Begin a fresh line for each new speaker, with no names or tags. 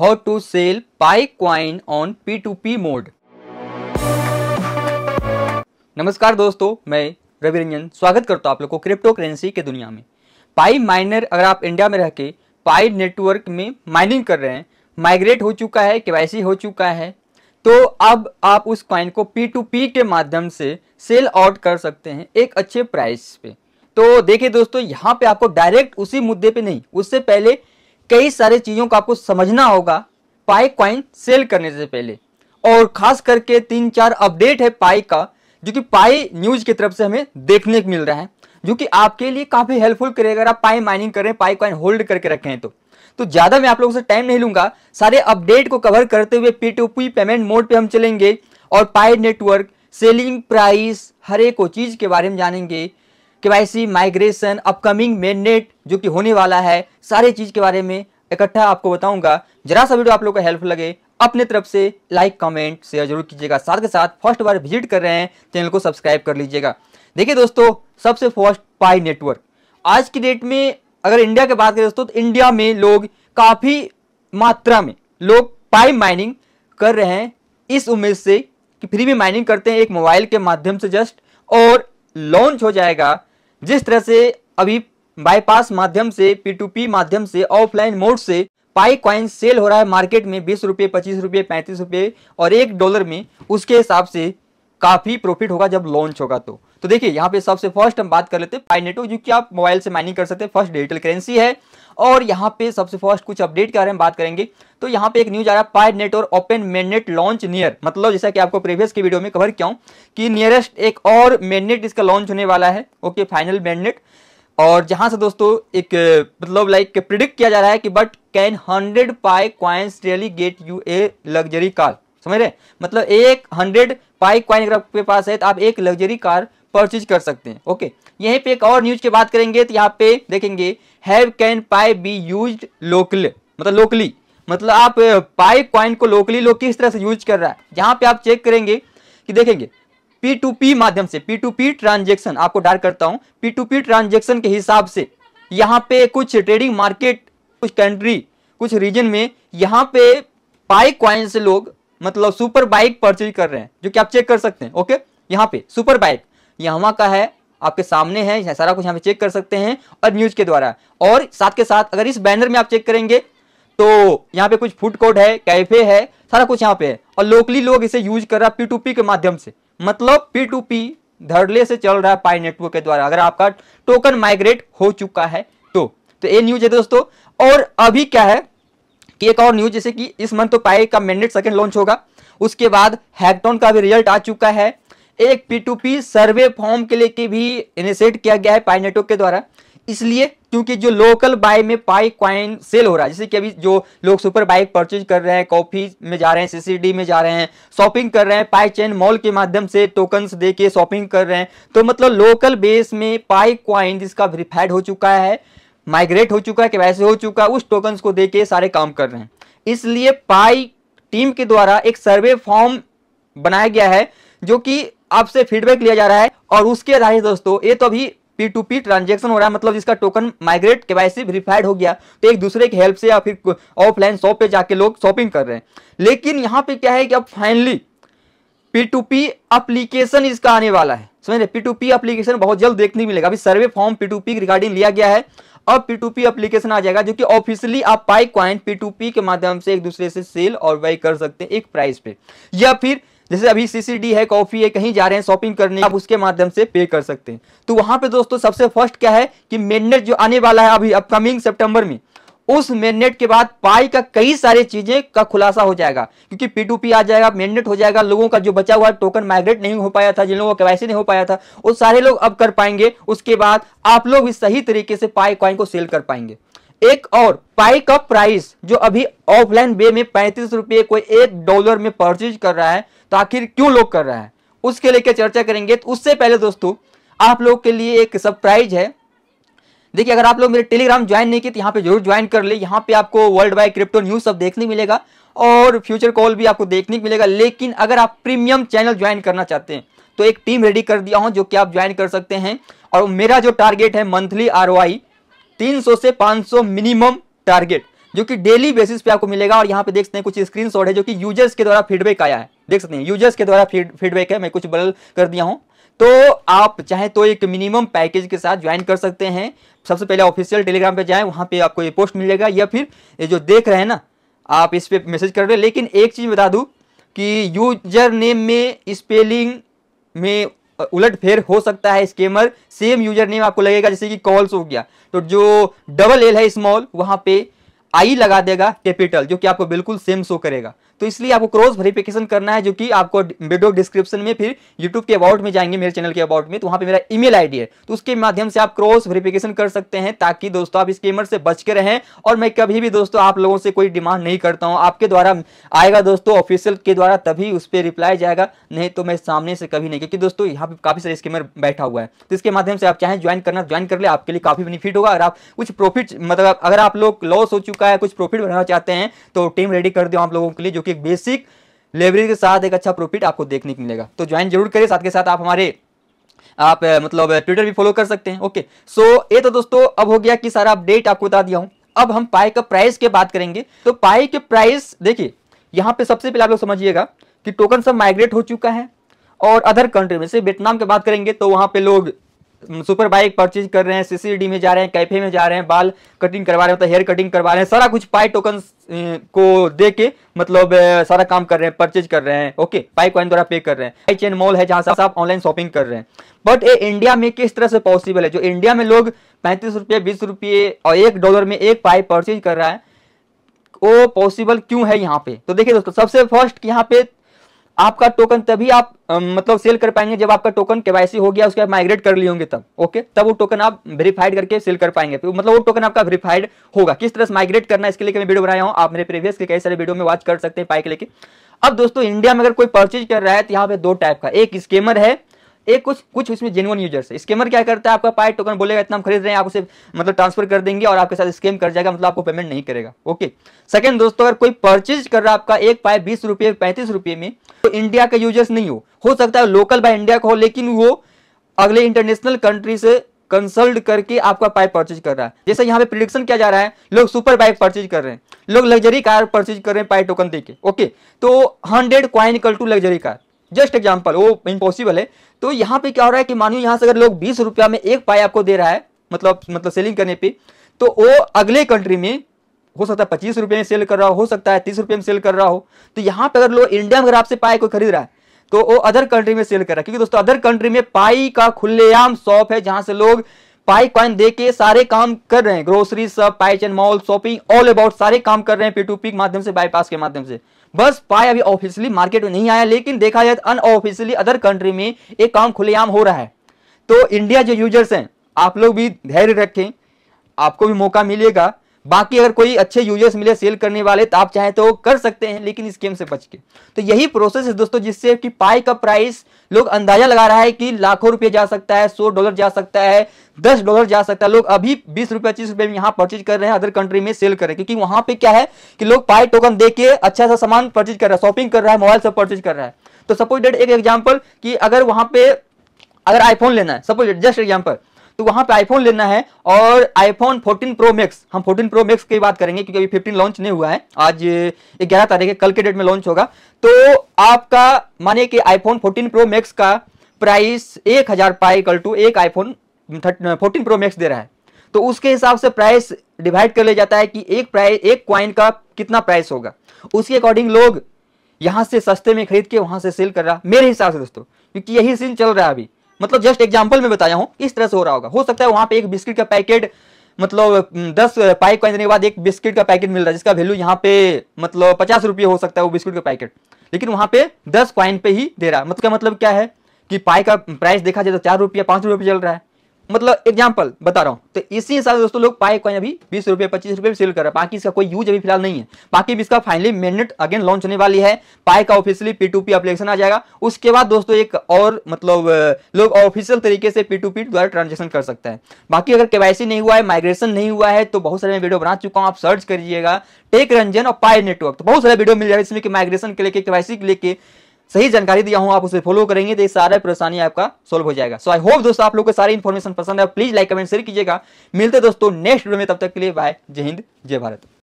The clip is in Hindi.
how to sell pi coin on P2P mode. नमस्कार दोस्तों, मैं रवि रंजन स्वागत करता हूँ आप लोग को क्रिप्टो करेंसी के दुनिया में पाई माइनर अगर आप इंडिया में रह के पाई नेटवर्क में माइनिंग कर रहे हैं माइग्रेट हो चुका है, के हो चुका है तो अब आप उस कॉइन को पी टू पी के माध्यम से सेल आउट कर सकते हैं एक अच्छे प्राइस पे तो देखिए दोस्तों, यहाँ पे आपको डायरेक्ट उसी मुद्दे पे नहीं, उससे पहले कई सारे चीज़ों को आपको समझना होगा पाई क्वाइन सेल करने से पहले। और खास करके तीन चार अपडेट है पाई का, जो कि पाई न्यूज़ की तरफ़ से हमें देखने को मिल रहा है, जो कि आपके लिए काफ़ी हेल्पफुल करेगा। अगर आप पाई माइनिंग करें पाई क्वाइन होल्ड करके रखें तो। तो ज़्यादा मैं आप लोगों से टाइम नहीं लूँगा। सारे अपडेट को कवर करते हुए P two P payment mode पे हम चलेंगे और पाई नेटवर्क, सेलिंग, प्राइस, हर एक चीज़ के बारे में जानेंगे। के माइग्रेशन अपकमिंग मेन नेट जो कि होने वाला है, सारे चीज़ के बारे में इकट्ठा आपको बताऊँगा। जरा सा वीडियो आप लोग को हेल्प लगे, अपने तरफ़ से लाइक कमेंट शेयर ज़रूर कीजिएगा। साथ के साथ फ़र्स्ट बार विज़िट कर रहे हैं चैनल को सब्सक्राइब कर लीजिएगा। देखिए दोस्तों, सबसे फ़र्स्ट पाई नेटवर्क आज की डेट में अगर इंडिया की बात करें दोस्तों तो इंडिया में लोग काफ़ी मात्रा में लोग पाई माइनिंग कर रहे हैं। इस उम्मीद से कि फ्री में माइनिंग करते हैं एक मोबाइल के माध्यम से जस्ट और लॉन्च हो जाएगा। जिस तरह से अभी बाईपास माध्यम से पी माध्यम से ऑफलाइन मोड से पाई क्वाइन सेल हो रहा है मार्केट में बीस रुपये, पच्चीस रुपये, पैंतीस रुपये और एक डॉलर में, उसके हिसाब से काफ़ी प्रॉफिट होगा जब लॉन्च होगा तो। तो देखिए, यहाँ पे सबसे फ़र्स्ट हम बात कर लेते हैं नेटवर्क जो कि आप मोबाइल से माइनिंग कर सकते हैं। फ़र्स्ट डिजिटल करेंसी है। और यहाँ पे सबसे फ़र्स्ट कुछ अपडेट के बारे में बात करेंगे। तो यहाँ पे एक न्यूज़ आ रहा है पाई नेट और ओपन मेननेट लॉन्च नियर मतलब जैसा कि आपको प्रीवियस की वीडियो में कवर किया कि नियरेस्ट एक और मेननेट इसका लॉन्च होने वाला है। ओके फाइनल मेननेट और जहाँ से दोस्तों एक मतलब लाइक प्रिडिक्ट किया जा रहा है कि but can hundred pi coins really get you a luxury car समझ रहे? मतलब एक हंड्रेड पाई क्वाइन अगर आपके पास है तो आप एक लग्जरी कार परचेज कर सकते हैं ओके यहीं पे एक और न्यूज़ की बात करेंगे तो यहाँ पे देखेंगे have can pi be use local मतलब लोकली मतलब आप पाई क्वाइन को लोकली लोग किस तरह से यूज़ कर रहा है? जहाँ पे आप चेक करेंगे, कि देखेंगे पी टू पी माध्यम से पी टू पी ट्रांजेक्शन आपको डार करता हूँ पी टू पी ट्रांजेक्शन के हिसाब से, यहाँ पे कुछ ट्रेडिंग मार्केट कुछ कंट्री कुछ रीजन में, यहाँ पे पाई क्वाइन से लोग मतलब सुपर बाइक परचेज कर रहे हैं, जो कि आप चेक कर सकते हैं, ओके? यहाँ पे, सुपर बाइक यहाँ का है, आपके सामने है सारा कुछ यहाँ पे चेक कर सकते हैं, और न्यूज़ के द्वारा। और साथ के साथ, अगर इस बैनर में आप चेक करेंगे तो यहाँ पे कुछ फ़ूड कोर्ट है, कैफ़े है, सारा कुछ यहाँ पे है, और लोकली लोग इसे यूज़ कर रहा है पी के माध्यम से। मतलब पी धड़ले से चल रहा है पाई नेटवर्क के द्वारा। अगर आपका टोकन माइग्रेट हो चुका है तो। तो ये न्यूज़ है दोस्तों। और अभी क्या है? कि एक और न्यूज़ जैसे कि इस मंथ तो पाई का मैंडेट सेकंड लॉन्च होगा। उसके बाद हैकटॉन का भी रिज़ल्ट आ चुका है। एक पी सर्वे फॉर्म के लिए भी इनिशिएट किया गया है पाई नेटवर्क के द्वारा। इसलिए क्योंकि जो लोकल बाय में पाई क्वाइन सेल हो रहा है, जैसे कि अभी जो लोग सुपर बाइक परचेज कर रहे हैं कॉफ़ी में जा रहे हैं सीसीडी में जा रहे हैं शॉपिंग कर रहे हैं पाई चेन मॉल के माध्यम से टोकन्स दे के शॉपिंग कर रहे हैं तो मतलब लोकल बेस में पाई क्वाइन जिसका वेरीफाइड हो चुका है माइग्रेट हो चुका है, कि वैसे हो चुका है, उस टोकन को दे के सारे काम कर रहे हैं। इसलिए पाई टीम के द्वारा एक सर्वे फॉर्म बनाया गया है, जो कि आपसे फीडबैक लिया जा रहा है। और उसके आधारित दोस्तों, ये तो अभी पी टू पी ट्रांजेक्शन हो रहा है मतलब जिसका token migrate K Y verified हो गया तो एक दूसरे की हेल्प से या फिर ऑफलाइन शॉप पे जाके लोग शॉपिंग कर रहे हैं। लेकिन यहाँ पे क्या है कि अब finally P two P application इसका आने वाला है। समझ रहे पी टू पी अप्लीकेशन बहुत जल्द देखने मिलेगा। अभी survey form P two P regarding लिया गया है। अब पी टू पी अप्लीकेशन आ जाएगा, जो कि ऑफिशियली आप pi coin P two P के माध्यम से एक दूसरे से सेल और बाई कर सकते हैं एक प्राइस पे। या फिर, जैसे अभी सीसीडी है कॉफ़ी है, कहीं जा रहे हैं शॉपिंग करने, आप उसके माध्यम से पे कर सकते हैं। तो वहाँ पे दोस्तों, सबसे फ़र्स्ट क्या है कि मेननेट जो आने वाला है अभी अपकमिंग सितंबर में उस मेननेट के बाद पाई का कई सारी चीज़ें का खुलासा हो जाएगा, क्योंकि पी आ जाएगा मेननेट हो जाएगा, लोगों का जो बचा हुआ टोकन माइग्रेट नहीं हो पाया था, जिन लोगों का वैसे नहीं हो पाया था, वो सारे लोग अब कर पाएँगे, उसके बाद आप लोग भी सही तरीके से पाई कॉइन को सेल कर पाएँगे। एक और, पाई का प्राइस जो अभी ऑफलाइन वे में पैंतीस रुपए कोई एक डॉलर में परचेज कर रहा है तो आखिर क्यों लोग कर रहा है? उसके लेके चर्चा करेंगे? तो उससे पहले दोस्तों, आप लोग के लिए एक सरप्राइज़ है देखिए, अगर आप लोग मेरे टेलीग्राम ज्वाइन नहीं किए तो यहाँ पे ज़रूर ज्वाइन कर ले। यहाँ पे आपको वर्ल्ड वाइड क्रिप्टो न्यूज़ सब देखने मिलेगा और फ्यूचर कॉल भी आपको देखने को मिलेगा। लेकिन अगर आप प्रीमियम चैनल ज्वाइन करना चाहते हैं तो एक टीम रेडी कर दिया हूँ जो कि आप ज्वाइन कर सकते हैं। और मेरा जो टारगेट है मंथली आर तीन से 500 मिनिमम टारगेट जो कि डेली बेसिस पे आपको मिलेगा। और यहाँ पे देख सकते हैं कुछ स्क्रीनशॉट है जो कि यूज़र्स के द्वारा फीडबैक आया है। देख सकते हैं यूज़र्स के द्वारा फीडबैक है। मैं कुछ बदल कर दिया हूँ। तो आप चाहे तो एक मिनिमम पैकेज के साथ ज्वाइन कर सकते हैं। सबसे पहले ऑफिशियल टेलीग्राम पे जाएँ, वहाँ पे आपको ये पोस्ट मिलेगा, या फिर ये जो देख रहे हैं ना, आप इस पर मैसेज कर रहे हैं। लेकिन एक चीज़ बता दूँ कि यूज़र नेम में स्पेलिंग में उलट फेर हो सकता है स्केमर सेम यूज़र नेम आपको लगेगा, जैसे कि कॉल्स हो गया। तो जो डबल एल है स्मॉल वहाँ पे आई लगा देगा कैपिटल, जो कि आपको बिल्कुल सेम शो करेगा। तो इसलिए आपको क्रॉस वेरिफिकेशन करना है, जो कि आपको वीडियो डिस्क्रिप्शन में फिर यूट्यूब के अबाउट में जाएँगे, मेरे चैनल के अबाउट में। तो वहाँ पे मेरा ईमेल आईडी है। तो उसके माध्यम से आप क्रॉस वेरिफिकेशन कर सकते हैं, ताकि दोस्तों आप स्कीमर से बच के रहें, और मैं कभी भी दोस्तों आप लोगों से कोई डिमांड नहीं करता हूँ। आपके द्वारा आएगा दोस्तों ऑफिशियल के द्वारा, तभी उस पर रिप्लाई जाएगा, नहीं तो मैं सामने से कभी नहीं, क्योंकि दोस्तों यहाँ पे काफ़ी सारे स्कीमर बैठा हुआ है। तो इसके माध्यम से आप चाहे ज्वाइन करना ज्वाइन कर ले, आपके लिए काफ़ी बेनिफिट होगा। अगर आप कुछ प्रॉफिट मतलब अगर आप लोग लॉस हो चुका है, कुछ प्रॉफिट बनाना चाहते हैं तो टीम रेडी कर दो आप लोगों के लिए, जो कि बेसिक लेवरेज के साथ एक अच्छा प्रॉफिट आपको देखने को मिलेगा। तो ज्वाइन ज़रूर करिए, साथ के साथ आप हमारे, आप मतलब ट्विटर भी फॉलो कर सकते हैं। ओके सो ये तो दोस्तों, अब हो गया कि सारा अपडेट आपको बता दिया हूँ। अब हम पाई का प्राइस के बात करेंगे। तो पाई के प्राइस देखिए, यहाँ पे सबसे पहले आप लोग समझिएगा कि टोकन सब माइग्रेट हो चुका है, और अदर कंट्री में से वियतनाम की बात करेंगे तो वहाँ पे लोग सुपर बाइक परचेज कर रहे हैं सीसीडी में जा रहे हैं, कैफ़े में जा रहे हैं, बाल कटिंग करवा रहे हैं मतलब हेयर कटिंग करवा रहे हैं, सारा कुछ पाई टोकन को दे के मतलब सारा काम कर रहे हैं परचेज कर रहे हैं ओके पाई कॉइन द्वारा पे कर रहे हैं। चेन मॉल है जहाँ से आप ऑनलाइन शॉपिंग कर रहे हैं। बट ये इंडिया में किस तरह से पॉसिबल है? जो इंडिया में लोग पैंतीस रुपये, बीस रुपये और एक डॉलर में एक पाई परचेज कर रहा है, वो पॉसिबल क्यों है यहाँ पे? तो देखिए दोस्तों, सबसे फ़र्स्ट यहाँ पे आपका टोकन तभी आप मतलब सेल कर पाएँगे जब आपका टोकन केवाईसी हो गया, उसके बाद माइग्रेट कर लिए होंगे तब ओके तब वो टोकन आप वेरीफाइड करके सेल कर पाएँगे। मतलब वो टोकन आपका वेरीफाइड होगा। किस तरह से माइग्रेट करना इसके लिए मैं वीडियो बनाया हूँ। आप मेरे प्रीवियस के कई सारे वीडियो में वॉच कर सकते हैं पाई के लेके अब दोस्तों इंडिया में अगर कोई परचेज कर रहा है तो यहाँ पे दो टाइप का। एक स्केमर है एक कुछ कुछ उसमें जेनुअन यूज़र्स है। स्केमर क्या करता है? आपका पाई टोकन बोलेगा, इतना हम खरीद रहे हैं, आप उसे मतलब ट्रांसफ़र कर देंगे और आपके साथ स्केम कर जाएगा मतलब आपको पेमेंट नहीं करेगा। ओके सेकंड दोस्तों, अगर कोई परचेज कर रहा है आपका एक पाई बीस रुपये पैंतीस रुपये में तो इंडिया का यूज़र्स नहीं हो। हो सकता है लोकल बाय इंडिया का हो, लेकिन वो अगले इंटरनेशनल कंट्री से कंसल्ट करके आपका पाइप परचेज कर रहा है। जैसे यहाँ पे प्रिडिक्शन किया जा रहा है, लोग सुपर बाइक परचेज कर रहे हैं। लोग लग्जरी कार परचेज कर रहे हैं पाई टोकन देके। ओके तो hundred coin equal to luxury car just example वो इम्पॉसिबल है। तो यहाँ पे क्या हो रहा है कि मानिए यहाँ से अगर लोग बीस रुपया में एक पाई आपको दे रहा है मतलब मतलब सेलिंग करने पे तो वो अगले कंट्री में हो सकता है पच्चीस रुपये में सेल कर रहा हो हो सकता है तीस रुपये में सेल कर रहा हो। तो यहाँ पे अगर लोग इंडिया में अगर आपसे पाई कोई खरीद रहा है तो वो अदर कंट्री में सेल कर रहा है। क्योंकि दोस्तों अदर कंट्री में पाई का खुलेआम शॉप है, जहाँ से लोग पाई कॉइन दे के सारे काम कर रहे हैं। ग्रोसरी सब pi chain mall shopping all about सारे काम कर रहे हैं पी टू पी माध्यम से बाईपास के माध्यम से। बस पाए अभी ऑफिशियली मार्केट में नहीं आया, लेकिन देखा जाए अनऑफिशियली अदर कंट्री में एक काम खुलेआम हो रहा है। तो इंडिया जो यूज़र्स हैं, आप लोग भी धैर्य रखें, आपको भी मौका मिलेगा। बाकी अगर कोई अच्छे यूज़र्स मिले सेल करने वाले तो आप चाहे तो कर सकते हैं, लेकिन इस गेम से बच के। तो यही प्रोसेस है दोस्तों, जिससे कि पाई का प्राइस लोग अंदाज़ा लगा रहा है कि लाखों रुपए जा सकता है, सौ डॉलर जा सकता है, दस डॉलर जा सकता है। लोग अभी बीस रुपए, पच्चीस रुपए में यहाँ परचेज कर रहे हैं अदर कंट्री में सेल कर रहे हैं। क्योंकि वहाँ पे क्या है कि लोग पाई टोकन दे के अच्छा सा सामान परचेज कर रहा है शॉपिंग कर रहा है मोबाइल से परचेज कर रहा है। तो सपोज़ डेट एक एग्ज़ाम्पल कि अगर वहाँ पे अगर आईफोन लेना है सपोज़ जस्ट एग्ज़ाम्पल तो वहाँ पे आईफोन लेना है और आईफोन 14 प्रो मैक्स हम 14 प्रो मैक्स की बात करेंगे क्योंकि अभी 15 लॉन्च नहीं हुआ है। आज 11 तारीख है, कल के डेट में लॉन्च होगा। तो आपका माने कि आईफोन 14 प्रो मैक्स का प्राइस एक हज़ार पाई कल टू एक आईफोन 14 प्रो मैक्स दे रहा है। तो उसके हिसाब से प्राइस डिवाइड कर लिया जाता है कि एक प्राइस एक क्वाइन का कितना प्राइस होगा। उसके अकॉर्डिंग लोग यहाँ से सस्ते में खरीद के वहाँ से सेल कर रहा, मेरे हिसाब से दोस्तों, क्योंकि यही सीन चल रहा है अभी। मतलब जस्ट एग्ज़ाम्पल में बताया हूँ, इस तरह से हो रहा होगा। हो सकता है वहाँ पे एक बिस्किट का पैकेट मतलब दस पाइप कॉइन देने के बाद एक बिस्किट का पैकेट मिल रहा है, जिसका वैल्यू यहाँ पे मतलब पचास रुपये हो सकता है वो बिस्किट का पैकेट। लेकिन वहाँ पे दस क्वाइन पे ही दे रहा है। मतलब मतलब क्या है? कि पाई का प्राइस देखा जाए तो चार रुपया, पाँच रुपये चल रहा है। मतलब एग्ज़ाम्पल बता रहा हूँ। तो इसी हिसाब से दोस्तों लोग पाए कॉइन अभी? बीस रुपए पच्चीस रुपए सेल कर रहा है। बाकी इसका कोई यूज़ अभी फ़िलहाल नहीं है। बाकी भी इसका फाइनली मिनट अगेन लॉन्च होने वाली है। पाए का officially P two P application आ जाएगा। उसके बाद दोस्तों एक और मतलब लोग ऑफिशियल तरीके से पी टू पी द्वारा ट्रांजेक्शन कर सकता है। बाकी अगर केवाईसी नहीं हुआ है माइग्रेशन नहीं हुआ है तो बहुत सारे मैं वीडियो बना चुका हूँ। आप सर्च करिएगा। टेक रंजन और पाई नेटवर्क तो बहुत सारे वीडियो मिल जाएगा इसमें माइग्रेशन के लेके केवाईसी के लेके सही जानकारी दिया हूँ, आप उसे फॉलो करेंगे तो ये सारा परेशानी आपका सोल्व हो जाएगा। सो आई होप दोस्तों आप लोग को सारी इन्फॉर्मेशन पसंद है। प्लीज़ लाइक कमेंट शेयर कीजिएगा। मिलते दोस्तों नेक्स्ट वीडियो में, तब तक के लिए बाय जय हिंद, जय भारत।